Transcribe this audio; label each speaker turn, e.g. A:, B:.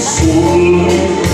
A: soul.